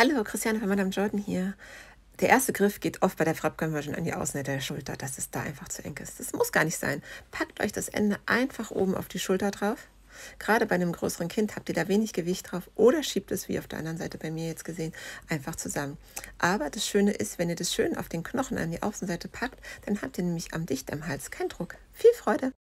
Hallo, Christiane von Madame Jordan hier. Der erste Griff geht oft bei der Frap Conversion an die Außenseite der Schulter, dass es da einfach zu eng ist. Das muss gar nicht sein. Packt euch das Ende einfach oben auf die Schulter drauf. Gerade bei einem größeren Kind habt ihr da wenig Gewicht drauf oder schiebt es, wie auf der anderen Seite bei mir jetzt gesehen, einfach zusammen. Aber das Schöne ist, wenn ihr das schön auf den Knochen an die Außenseite packt, dann habt ihr nämlich am Dicht am Hals keinen Druck. Viel Freude!